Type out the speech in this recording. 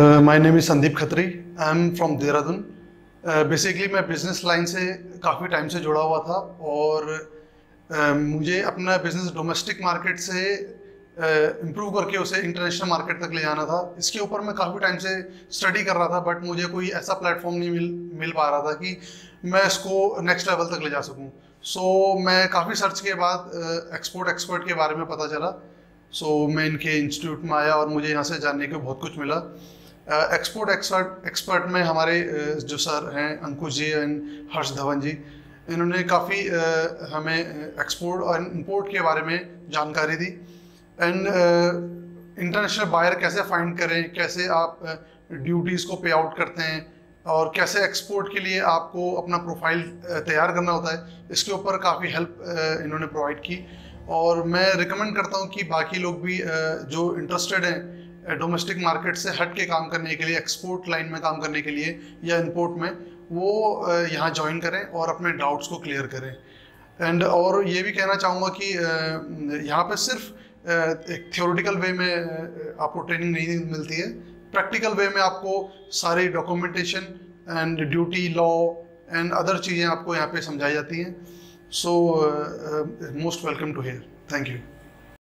My name is Sandeep Khatri I am from Dehradun basically मैं business line से काफ़ी time से जुड़ा हुआ था और uh, मुझे अपना बिज़नेस डोमेस्टिक मार्केट से इम्प्रूव uh, करके उसे इंटरनेशनल मार्केट तक ले जाना था। इसके ऊपर मैं काफ़ी टाइम से स्टडी कर रहा था बट मुझे कोई ऐसा प्लेटफॉर्म नहीं मिल मिल पा रहा था कि मैं इसको नेक्स्ट लेवल तक ले जा सकूँ। सो so, मैं काफ़ी सर्च के बाद एक्सपोर्ट uh, एक्सपर्ट के बारे में पता चला। सो so, मैं इनके इंस्टीट्यूट में आया और मुझे यहाँ से जानने को बहुत कुछ मिला। एक्सपोर्ट एक्सपर्ट एक्सपर्ट में हमारे जो सर हैं, अंकुश जी एंड हर्ष धवन जी, इन्होंने काफ़ी हमें एक्सपोर्ट और इंपोर्ट के बारे में जानकारी दी। एंड इंटरनेशनल बायर कैसे फाइंड करें, कैसे आप ड्यूटीज़ को पे आउट करते हैं, और कैसे एक्सपोर्ट के लिए आपको अपना प्रोफ़ाइल तैयार करना होता है, इसके ऊपर काफ़ी हेल्प इन्होंने प्रोवाइड की। और मैं रिकमेंड करता हूँ कि बाकी लोग भी जो इंटरेस्टेड हैं डोमेस्टिक मार्केट से हट के काम करने के लिए एक्सपोर्ट लाइन में काम करने के लिए या इंपोर्ट में, वो यहाँ ज्वाइन करें और अपने डाउट्स को क्लियर करें। एंड और ये भी कहना चाहूँगा कि यहाँ पे सिर्फ़ एक थियोरिटिकल वे में आपको ट्रेनिंग नहीं मिलती है। प्रैक्टिकल वे में आपको सारी documentation and duty law and other चीज़ें आपको यहाँ पे समझाई जाती हैं। So most welcome to here thank you.